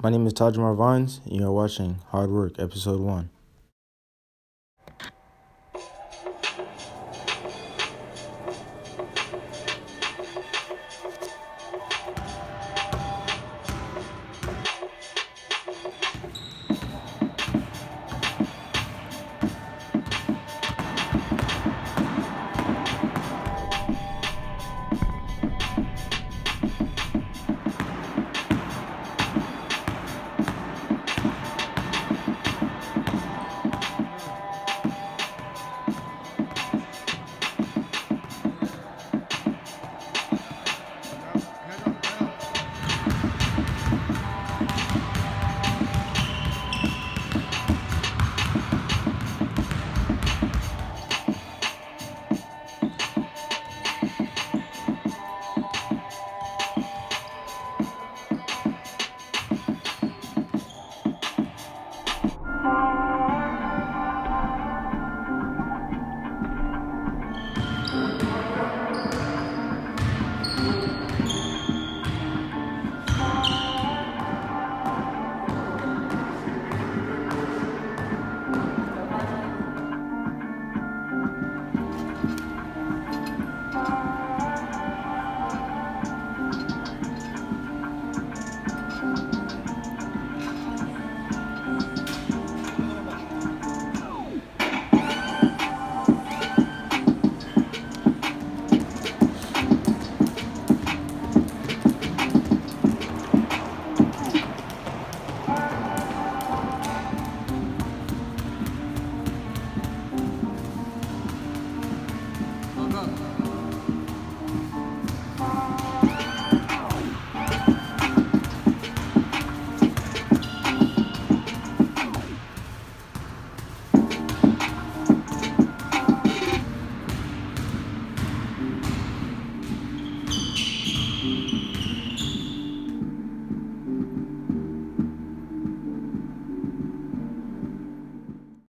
My name is Tajamar Vines, and you are watching Hard Work, Episode 1. Come on.